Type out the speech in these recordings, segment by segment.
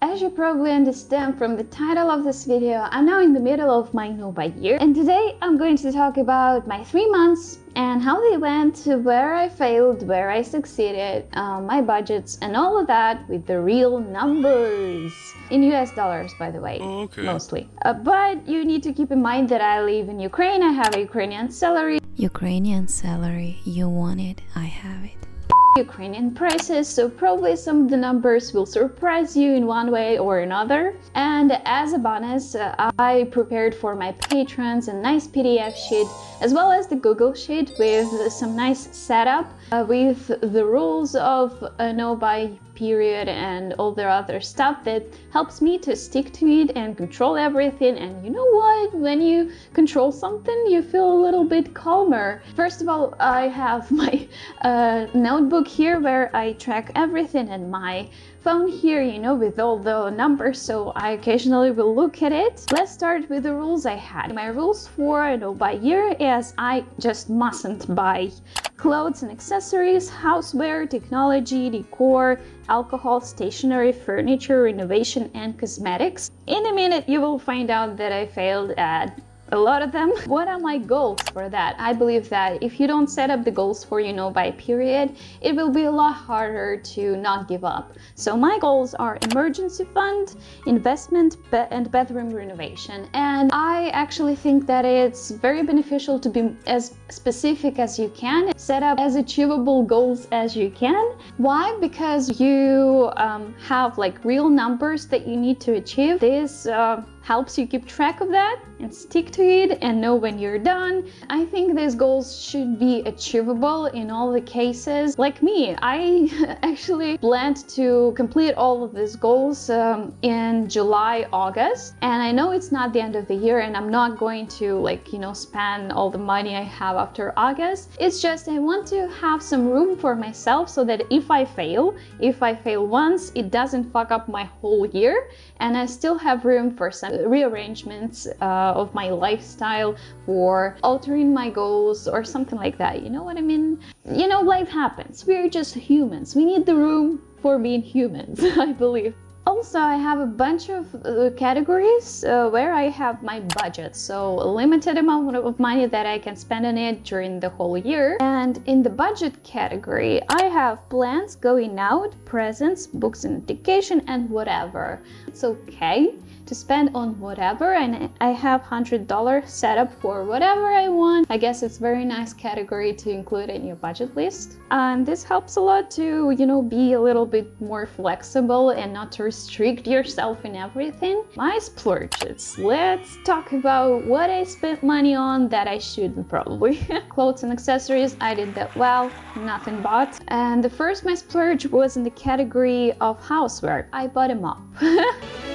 As you probably understand from the title of this video, I'm now in the middle of my no buy year and today I'm going to talk about my three months and how they went, where I failed, where I succeeded, uh, my budgets and all of that with the real numbers. In US dollars, by the way, Oh, okay. mostly. Uh, but you need to keep in mind that I live in Ukraine, I have a Ukrainian salary, Ukrainian salary, you want it, I have it. Ukrainian prices, so probably some of the numbers will surprise you in one way or another. And as a bonus, uh, I prepared for my patrons a nice PDF sheet as well as the Google sheet with some nice setup uh, with the rules of a no buy period and all the other stuff that helps me to stick to it and control everything. And you know what? When you control something, you feel a little bit calmer. First of all, I have my uh, notebook here where I track everything and my phone here, you know, with all the numbers, so I occasionally will look at it. Let's start with the rules I had. My rules for you know by year is I just mustn't buy clothes and accessories, houseware, technology, decor, alcohol, stationery, furniture, renovation, and cosmetics. In a minute, you will find out that I failed at a lot of them. What are my goals for that? I believe that if you don't set up the goals for you know by period, it will be a lot harder to not give up. So my goals are emergency fund, investment, be and bedroom renovation. And I actually think that it's very beneficial to be as specific as you can, set up as achievable goals as you can. Why? Because you um, have like real numbers that you need to achieve. This uh, helps you keep track of that and stick to it and know when you're done. I think these goals should be achievable in all the cases. Like me, I actually planned to complete all of these goals um, in July, August, and I know it's not the end of the year and I'm not going to like, you know, spend all the money I have after August. It's just I want to have some room for myself so that if I fail, if I fail once, it doesn't fuck up my whole year and I still have room for some rearrangements uh, of my lifestyle for altering my goals or something like that. You know what I mean? You know, life happens. We're just humans. We need the room for being humans, I believe. Also, I have a bunch of uh, categories uh, where I have my budget, so a limited amount of money that I can spend on it during the whole year. And in the budget category, I have plans going out, presents, books and education, and whatever. It's okay to spend on whatever and I have $100 set up for whatever I want. I guess it's very nice category to include in your budget list. And this helps a lot to, you know, be a little bit more flexible and not to restrict yourself in everything. My splurges. Let's talk about what I spent money on that I shouldn't probably. Clothes and accessories, I did that well, nothing bought. And the first my splurge was in the category of houseware. I bought a mop.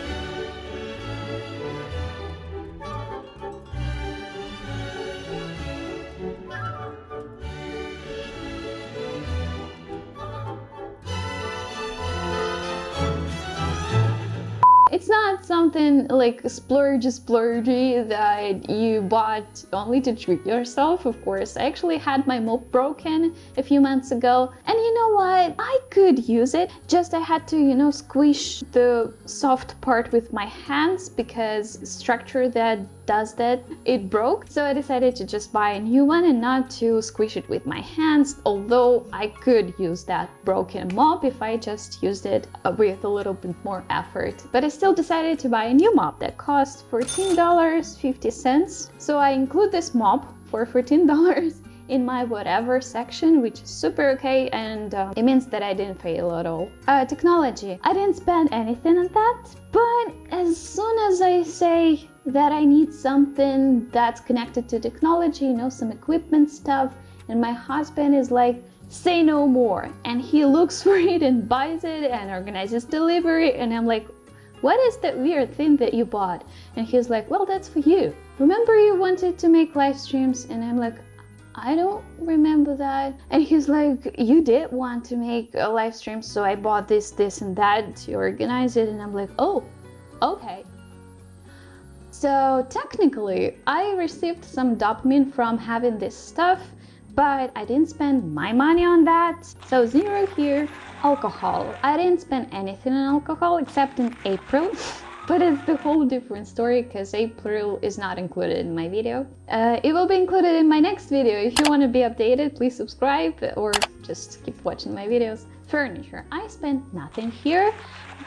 not something like splurge splurgy that you bought only to treat yourself of course. I actually had my mop broken a few months ago and you know what? I could use it. Just i had to you know squish the soft part with my hands because structure that does that it broke. So i decided to just buy a new one and not to squish it with my hands although i could use that broken mop if i just used it with a little bit more effort. But i still decided to buy a new mop that cost $14.50 so i include this mop for $14 in my whatever section, which is super okay and uh, it means that I didn't fail at all. Uh, technology. I didn't spend anything on that, but as soon as I say that I need something that's connected to technology, you know, some equipment stuff, and my husband is like, say no more. And he looks for it and buys it and organizes delivery, and I'm like, what is that weird thing that you bought? And he's like, well, that's for you. Remember you wanted to make live streams? And I'm like, I don't remember that. And he's like, You did want to make a live stream, so I bought this, this, and that to organize it. And I'm like, Oh, okay. So technically, I received some dopamine from having this stuff, but I didn't spend my money on that. So zero here. Alcohol. I didn't spend anything on alcohol except in April. but it's the whole different story because April is not included in my video. Uh, it will be included in my next video. If you want to be updated, please subscribe or just keep watching my videos. Furniture. I spent nothing here,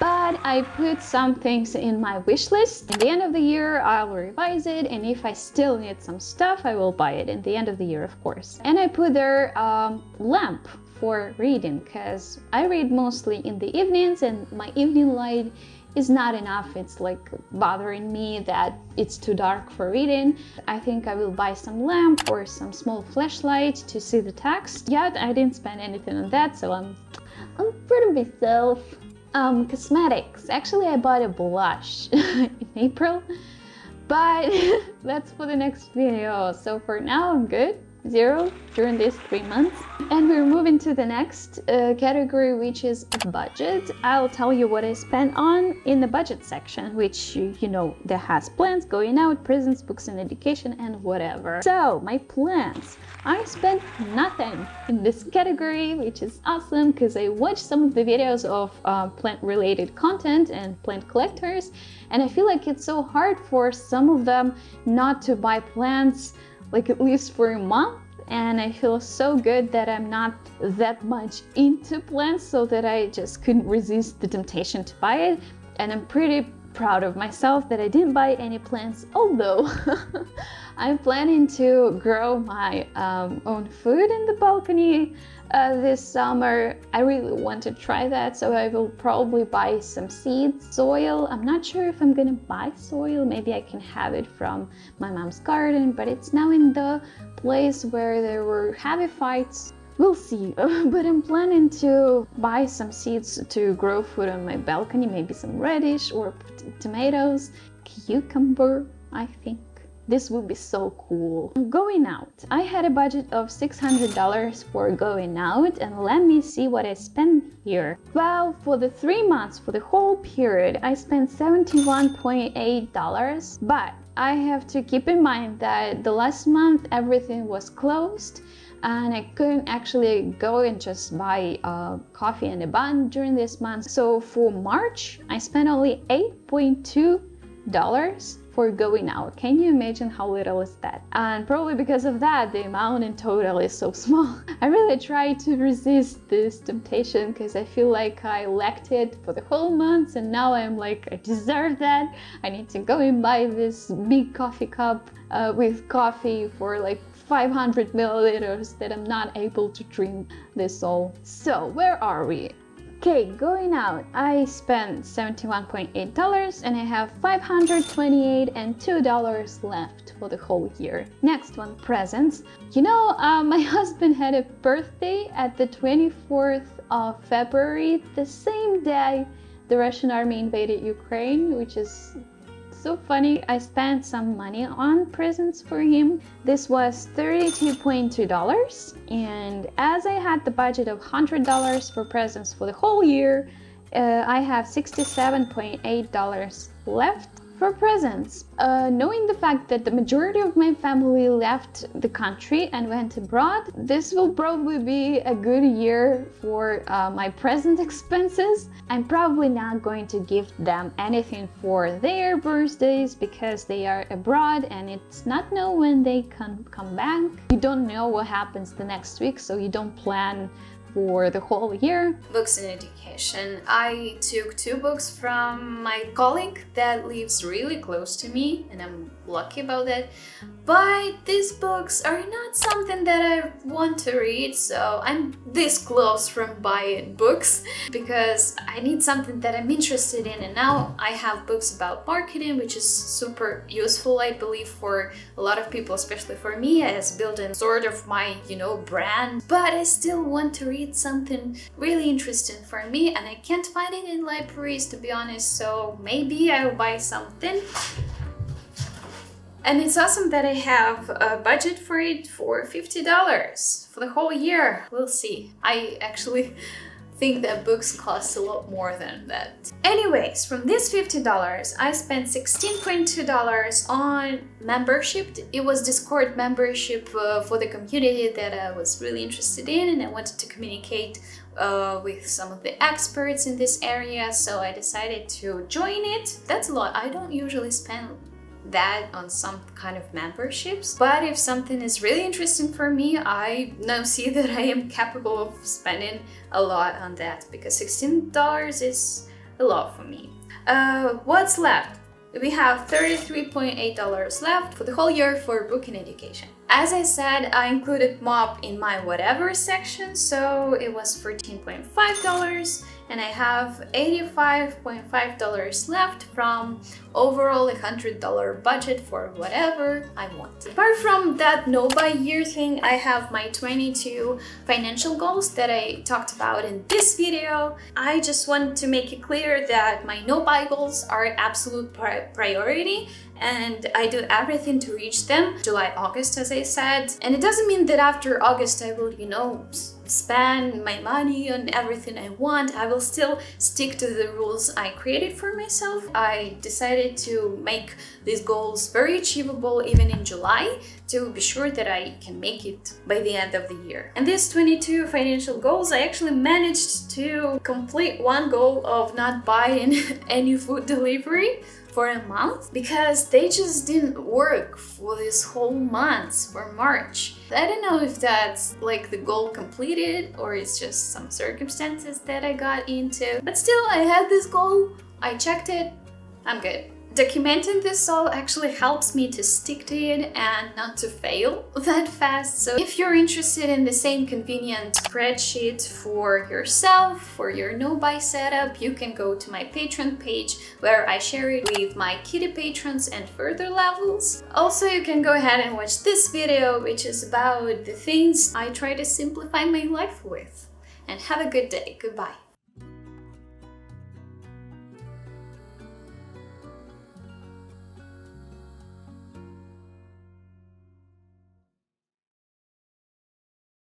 but I put some things in my wish list. At the end of the year, I'll revise it, and if I still need some stuff, I will buy it in the end of the year, of course. And I put there um, lamp for reading because I read mostly in the evenings and my evening light is not enough. It's like bothering me that it's too dark for reading. I think I will buy some lamp or some small flashlight to see the text. Yet I didn't spend anything on that, so I'm I'm proud of myself. Um, cosmetics. Actually, I bought a blush in April, but that's for the next video. So for now, I'm good zero during these three months. And we're moving to the next uh, category, which is budget. I'll tell you what I spent on in the budget section, which, you know, that has plans, going out, presents, books and education, and whatever. So, my plans. I spent nothing in this category, which is awesome because I watched some of the videos of uh, plant-related content and plant collectors, and I feel like it's so hard for some of them not to buy plants like at least for a month and I feel so good that I'm not that much into plants so that I just couldn't resist the temptation to buy it. And I'm pretty proud of myself that I didn't buy any plants although I'm planning to grow my um, own food in the balcony uh, this summer. I really want to try that, so I will probably buy some seeds, soil. I'm not sure if I'm gonna buy soil. Maybe I can have it from my mom's garden, but it's now in the place where there were heavy fights. We'll see, but I'm planning to buy some seeds to grow food on my balcony, maybe some radish or tomatoes, cucumber, I think. This would be so cool. Going out. I had a budget of $600 for going out and let me see what I spent here. Well, for the three months, for the whole period, I spent $71.8, but I have to keep in mind that the last month everything was closed and I couldn't actually go and just buy a coffee and a bun during this month. So for March, I spent only $8.2 for going out. Can you imagine how little is that? And probably because of that, the amount in total is so small. I really try to resist this temptation because I feel like I lacked it for the whole month and now I'm like, I deserve that. I need to go and buy this big coffee cup uh, with coffee for like 500 milliliters that I'm not able to drink this all. So where are we? Okay, going out, I spent $71.8 and I have 528 and $2 left for the whole year. Next one, presents. You know, uh, my husband had a birthday at the 24th of February, the same day the Russian army invaded Ukraine, which is so funny. I spent some money on presents for him. This was $32.2 and as I had the budget of $100 for presents for the whole year, uh, I have $67.8 left for presents. Uh, knowing the fact that the majority of my family left the country and went abroad, this will probably be a good year for uh, my present expenses. I'm probably not going to give them anything for their birthdays because they are abroad and it's not known when they can come back. You don't know what happens the next week, so you don't plan for the whole year. Books and education. I took two books from my colleague that lives really close to me and I'm lucky about that. But these books are not something that I want to read, so I'm this close from buying books because I need something that I'm interested in and now I have books about marketing which is super useful I believe for a lot of people, especially for me as building sort of my, you know, brand. But I still want to something really interesting for me and I can't find it in libraries to be honest so maybe I'll buy something and it's awesome that I have a budget for it for $50 for the whole year. We'll see. I actually think that books cost a lot more than that. Anyways, from this $50, I spent $16.2 on membership. It was Discord membership uh, for the community that I was really interested in and I wanted to communicate uh, with some of the experts in this area, so I decided to join it. That's a lot. I don't usually spend that on some kind of memberships. But if something is really interesting for me, I now see that I am capable of spending a lot on that because $16 is a lot for me. Uh, what's left? We have $33.8 left for the whole year for booking education. As I said, I included MOP in my whatever section, so it was $14.5 and I have $85.5 left from overall $100 budget for whatever I want. Apart from that no buy year thing, I have my 22 financial goals that I talked about in this video. I just want to make it clear that my no buy goals are absolute pri priority and I do everything to reach them. July, August, as I said. And it doesn't mean that after August I will, you know, spend my money on everything I want. I will still stick to the rules I created for myself. I decided to make these goals very achievable even in July to be sure that I can make it by the end of the year. And these 22 financial goals, I actually managed to complete one goal of not buying any food delivery for a month because they just didn't work for this whole month for March. I don't know if that's like the goal completed or it's just some circumstances that I got into. But still, I had this goal, I checked it, I'm good. Documenting this all actually helps me to stick to it and not to fail that fast. So if you're interested in the same convenient spreadsheet for yourself, for your no-buy setup, you can go to my Patreon page where I share it with my kitty patrons and further levels. Also, you can go ahead and watch this video, which is about the things I try to simplify my life with. And have a good day. Goodbye.